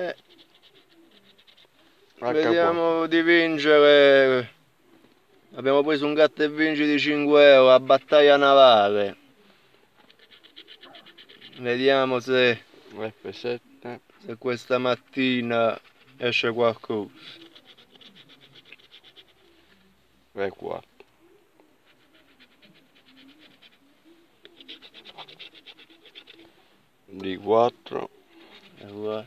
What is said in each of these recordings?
Eh. Vediamo di vincere. Abbiamo preso un gatto e vinci di 5 euro a battaglia navale. Vediamo se, F7. se questa mattina esce qualcosa. E4. D4. E qua.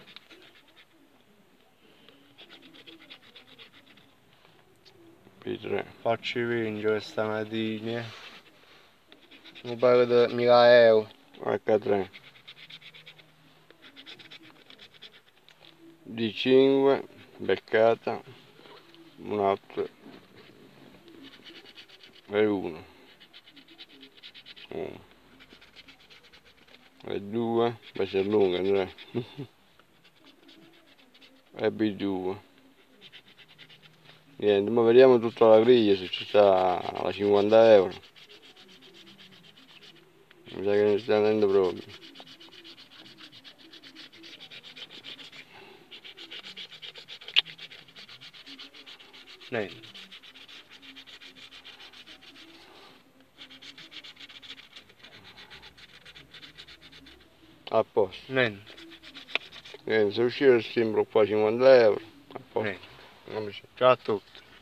P3. Facci vincere stamattina. Mi pare di 1000 euro. H3. D5. Beccata. Un'altra. E1. 1. E2. Invece è lunga, Andrea. E B2. Niente, ma vediamo tutta la griglia se ci sta la 50 euro. Mi sa che non sta andando proprio. Niente. A posto. Niente. Niente, se uscire il simbolo qua 50 euro. A posto. Niente. Tchau a todos.